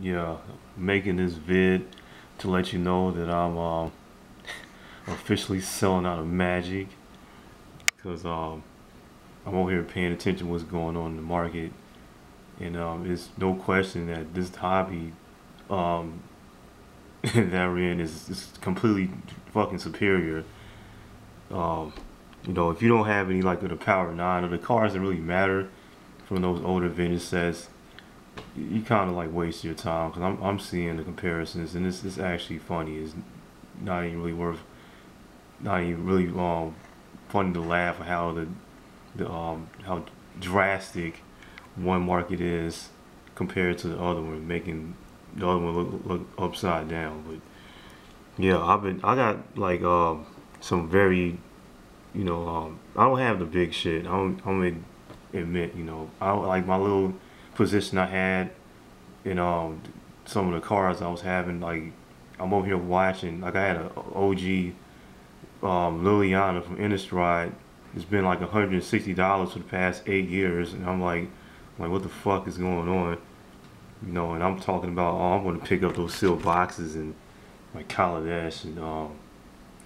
yeah, making this vid to let you know that I'm um, officially selling out of Magic because um, I'm over here paying attention to what's going on in the market, and um, it's no question that this hobby um, that we're in is, is completely fucking superior. Um, you know, if you don't have any like the Power 9 or the cars that really matter from those older vintage sets, you kind of like waste your time because I'm, I'm seeing the comparisons and this is actually funny. It's not even really worth, not even really um, funny to laugh how the, the um, how drastic one market is compared to the other one, making the other one look, look upside down. But yeah, I've been I got like um, some very you know, um, I don't have the big shit. I don't, I'm gonna admit, you know, I don't, like my little position I had in um some of the cars I was having. Like I'm over here watching. Like I had an OG um, Liliana from Innistrad. It's been like $160 for the past eight years, and I'm like, like what the fuck is going on? You know, and I'm talking about, oh, I'm gonna pick up those sealed boxes and like Kaladesh and um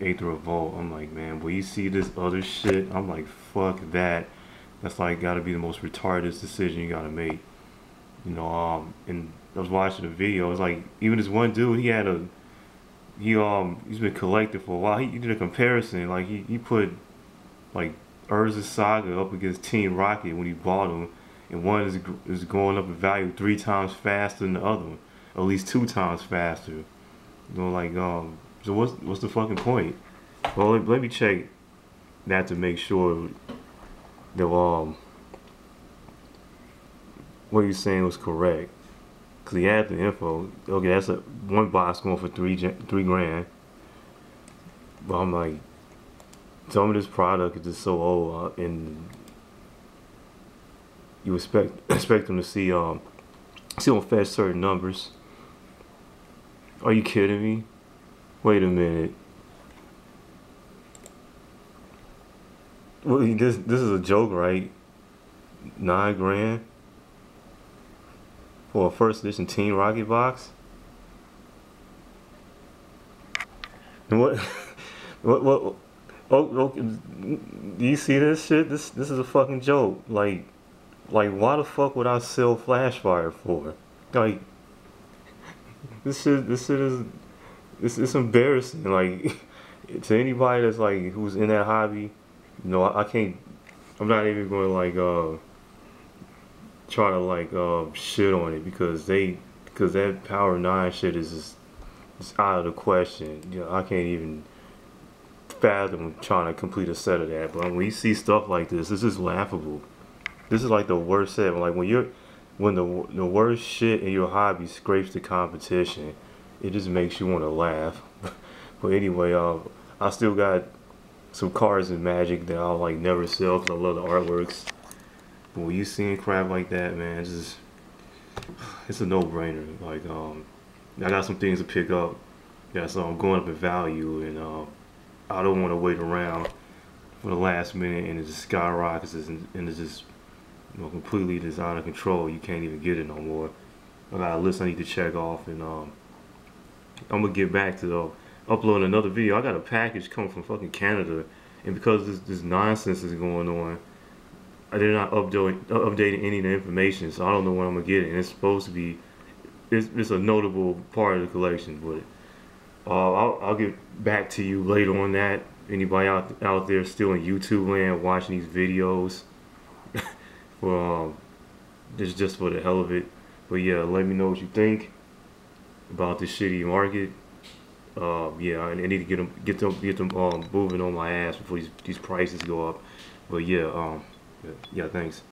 Aether Revolt. I'm like, man, will you see this other shit? I'm like, fuck that. That's like gotta be the most retarded decision you gotta make. You know, um, and I was watching the video. It was like even this one dude, he had a he um he's been collecting for a while. He, he did a comparison. Like he, he put like Urza Saga up against Team Rocket when he bought them, and one is is going up in value three times faster than the other one, at least two times faster. You know, like um so what's what's the fucking point? Well, let, let me check that to make sure that um what you're saying was correct. Cause he had the info. Okay, that's a one box going for three three grand. But I'm like, some of this product is just so old, uh, and you expect expect them to see um see on fetch certain numbers. Are you kidding me? Wait a minute. Well, this this is a joke, right? Nine grand for a first edition Team Rocket box. And what, what, what? Oh, do you see this shit? This this is a fucking joke. Like, like why the fuck would I sell Flashfire for? Like, this shit, this shit is it's it's embarrassing. Like to anybody that's like who's in that hobby, you know, I, I can't. I'm not even going to like uh try to like uh shit on it because they because that Power Nine shit is just it's out of the question. You know, I can't even fathom trying to complete a set of that. But when you see stuff like this, this is laughable. This is like the worst set. Like when you're when the the worst shit in your hobby scrapes the competition it just makes you want to laugh. but anyway, uh, I still got some cards in Magic that I'll like never sell because I love the artworks. But when you seeing crap like that, man, it's just it's a no-brainer. Like, um, I got some things to pick up. Yeah, so I'm going up in value, and uh, I don't want to wait around for the last minute and it just skyrockets and, and it's just you know completely out of control. You can't even get it no more. I got a list I need to check off, and um, I'm gonna get back to the uploading another video. I got a package coming from fucking Canada, and because this, this nonsense is going on, Did not update updating any of the information, so I don't know when I'm gonna get it. And it's supposed to be, it's, it's a notable part of the collection, but uh, I'll, I'll get back to you later on that. Anybody out out there still in YouTube land watching these videos, well, um, just just for the hell of it. But yeah, let me know what you think about this shitty market. Uh, yeah, I, I need to get them get them get them um, moving on my ass before these these prices go up. But yeah, um, yeah thanks.